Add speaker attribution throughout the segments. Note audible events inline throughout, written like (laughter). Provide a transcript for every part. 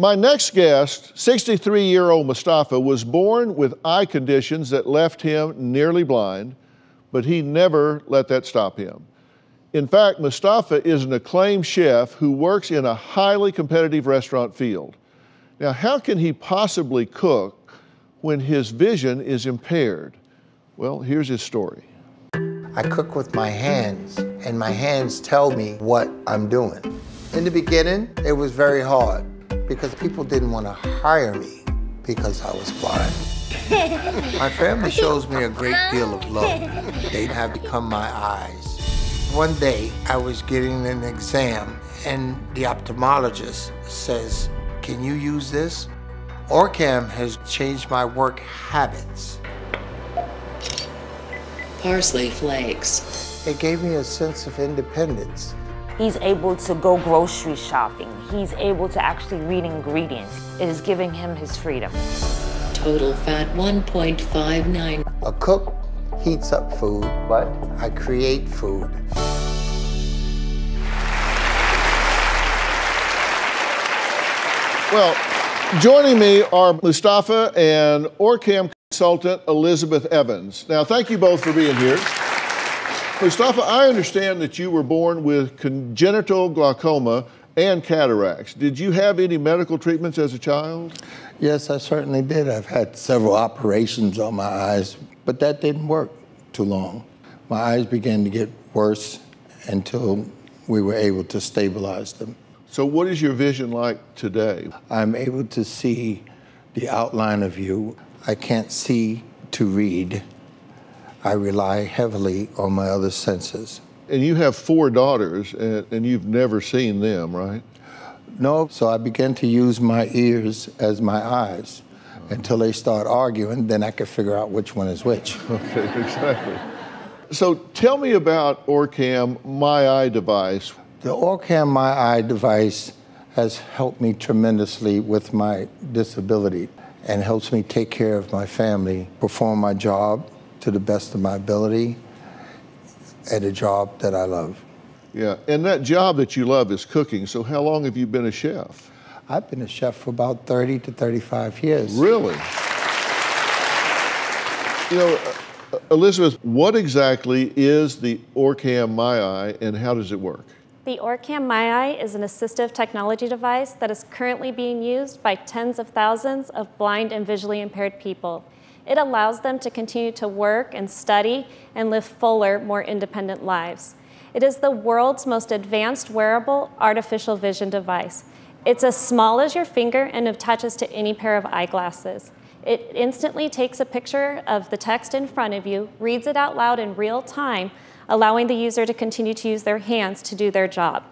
Speaker 1: My next guest, 63 year old Mustafa, was born with eye conditions that left him nearly blind, but he never let that stop him. In fact, Mustafa is an acclaimed chef who works in a highly competitive restaurant field. Now, how can he possibly cook when his vision is impaired? Well, here's his story.
Speaker 2: I cook with my hands, and my hands tell me what I'm doing. In the beginning, it was very hard because people didn't want to hire me because I was blind. my family shows me a great deal of love. They have become my eyes. One day, I was getting an exam, and the ophthalmologist says, Can you use this? Orcam has changed my work habits.
Speaker 3: Parsley flakes.
Speaker 2: It gave me a sense of independence.
Speaker 4: He's able to go grocery shopping. He's able to actually read ingredients. It is giving him his freedom.
Speaker 3: Total fat 1.59.
Speaker 2: A cook heats up food, but I create food.
Speaker 1: Well, joining me are Mustafa and Orcam consultant Elizabeth Evans. Now, thank you both for being here. Mustafa, I understand that you were born with congenital glaucoma and cataracts. Did you have any medical treatments as a child?
Speaker 2: Yes, I certainly did. I've had several operations on my eyes, but that didn't work too long. My eyes began to get worse until we were able to stabilize them.
Speaker 1: So, what is your vision like today?
Speaker 2: I'm able to see the outline of you. I can't see to read. I rely heavily on my other senses.
Speaker 1: And you have four daughters, and, and, you've never seen them, right?
Speaker 2: No, so I began to use my ears as my eyes until they start arguing, then I can figure out which one is which. (laughs)
Speaker 1: Okay, exactly. So tell me about Orcam My Eye device.
Speaker 2: The Orcam My Eye device has helped me tremendously with my disability and helps me take care of my family, perform my job, to the best of my ability at a job that I love.
Speaker 1: Yeah, and that job that you love is cooking. So, how long have you been a chef?
Speaker 2: I've been a chef for about 30 to 35 years.
Speaker 1: Really? You know, uh, Elizabeth, what exactly is the Orcam My Eye and how does it work?
Speaker 5: The Orcam My Eye is an assistive technology device that is currently being used by tens of thousands of blind and visually impaired people. It allows them to continue to work and study and live fuller, more independent lives. It is the world's most advanced wearable artificial vision device. It's as small as your finger and attaches to any pair of eyeglasses. It instantly takes a picture of the text in front of you, reads it out loud in real time, allowing the user to continue to use their hands to do their job.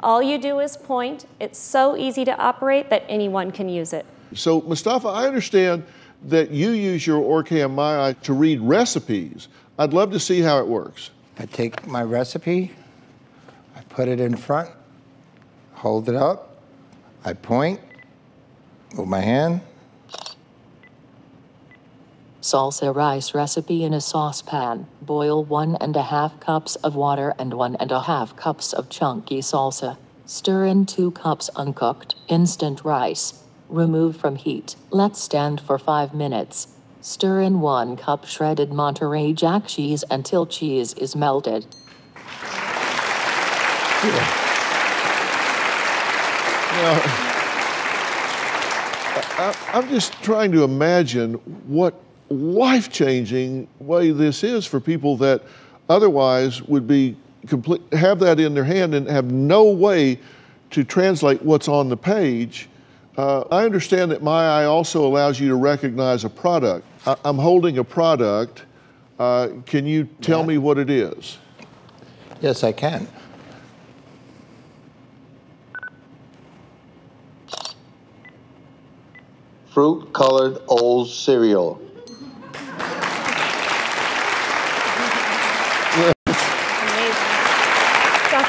Speaker 5: All you do is point. It's so easy to operate that anyone can use it.
Speaker 1: So, Mustafa, I understand that you use your Orcam My Eye to read recipes. I'd love to see how it works.
Speaker 2: I take my recipe, I put it in front, hold it up, I point with my hand.
Speaker 3: Salsa rice recipe in a saucepan. Boil one and a half cups of water and one and a half cups of chunky salsa. Stir in two cups uncooked instant rice. Remove from heat. Let stand for 5 minutes. Stir in 1 cup shredded Monterey Jack cheese until cheese is melted.
Speaker 1: Yeah. Now, I, I'm just trying to imagine what life changing way this is for people that otherwise would be complete, have that in their hand and have no way to translate what's on the page uh, I understand that My Eye also allows you to recognize a product. I, am holding a product. Uh, can you tell yeah. me what it is?
Speaker 2: Yes, I can. Fruit colored old cereal.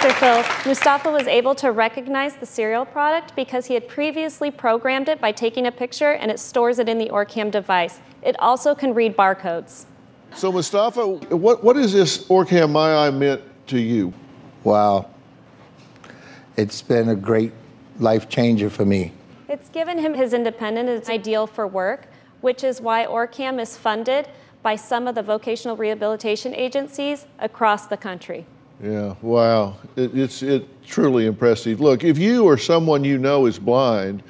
Speaker 5: Dr. Phil, Mustafa was able to recognize the cereal product because he had previously programmed it by taking a picture and it stores it in the Orcam device. It also can read barcodes.
Speaker 1: So Mustafa, what, what is this Orcam My Eye meant to you?
Speaker 2: Wow. It's been a great life changer for me.
Speaker 5: It's given him his independence. It's ideal for work, which is why OrCam is funded by some of the vocational rehabilitation agencies across the country.
Speaker 1: Yeah, wow. It, it's it, truly impressive. Look, if you or someone you know is blind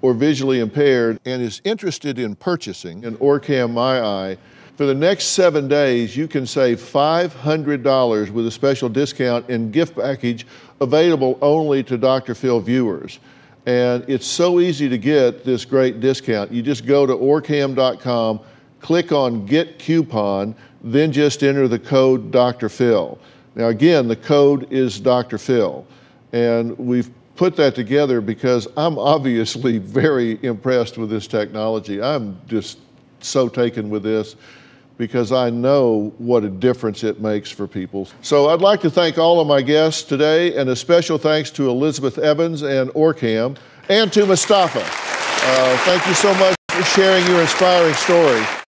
Speaker 1: or visually impaired and is interested in purchasing an OrCam MyEye, for the next seven days, you can save $500 with a special discount and gift package available only to Dr. Phil viewers. And it's so easy to get this great discount. You just go to orcam.com, click on Get Coupon, then just enter the code Dr. Phil. Now, again, the code is Dr. Phil. And we've put that together because I'm obviously (laughs) very impressed with this technology. I'm just so taken with this because I know what a difference it makes for people. So I'd like to thank all of my guests today, and a special thanks to Elizabeth Evans and OrCam, and to Mustafa. Uh, thank you so much for sharing your inspiring story.